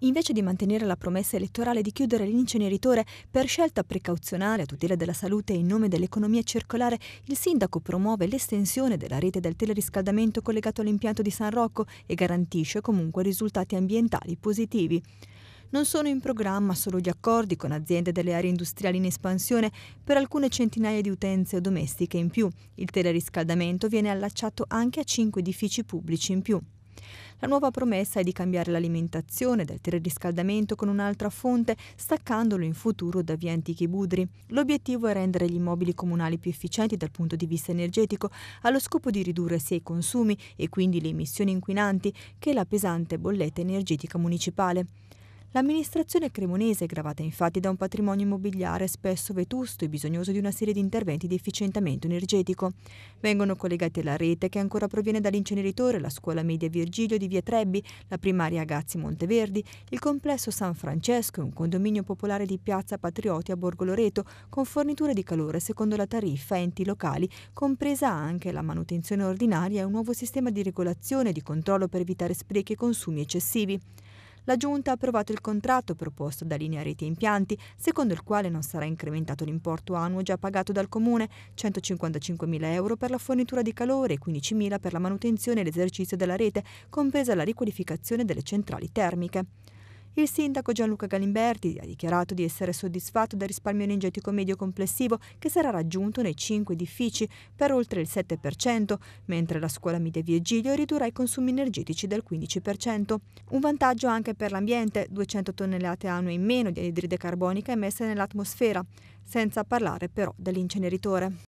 Invece di mantenere la promessa elettorale di chiudere l'inceneritore per scelta precauzionale a tutela della salute e in nome dell'economia circolare, il sindaco promuove l'estensione della rete del teleriscaldamento collegato all'impianto di San Rocco e garantisce comunque risultati ambientali positivi. Non sono in programma solo gli accordi con aziende delle aree industriali in espansione per alcune centinaia di utenze domestiche in più. Il teleriscaldamento viene allacciato anche a cinque edifici pubblici in più. La nuova promessa è di cambiare l'alimentazione del teleriscaldamento con un'altra fonte, staccandolo in futuro da vie antichi budri. L'obiettivo è rendere gli immobili comunali più efficienti dal punto di vista energetico, allo scopo di ridurre sia i consumi e quindi le emissioni inquinanti che la pesante bolletta energetica municipale. L'amministrazione cremonese è gravata infatti da un patrimonio immobiliare spesso vetusto e bisognoso di una serie di interventi di efficientamento energetico. Vengono collegati alla rete che ancora proviene dall'inceneritore, la scuola media Virgilio di Via Trebbi, la primaria Agazzi Monteverdi, il complesso San Francesco e un condominio popolare di Piazza Patrioti a Borgo Loreto con forniture di calore secondo la tariffa enti locali, compresa anche la manutenzione ordinaria e un nuovo sistema di regolazione e di controllo per evitare sprechi e consumi eccessivi la Giunta ha approvato il contratto proposto da Linea Reti e Impianti, secondo il quale non sarà incrementato l'importo annuo già pagato dal Comune, 155.000 euro per la fornitura di calore e 15.000 per la manutenzione e l'esercizio della rete, compresa la riqualificazione delle centrali termiche. Il sindaco Gianluca Galimberti ha dichiarato di essere soddisfatto del risparmio energetico medio complessivo che sarà raggiunto nei cinque edifici per oltre il 7%, mentre la scuola media Virgilio ridurrà i consumi energetici del 15%. Un vantaggio anche per l'ambiente, 200 tonnellate annue in meno di anidride carbonica emesse nell'atmosfera, senza parlare però dell'inceneritore.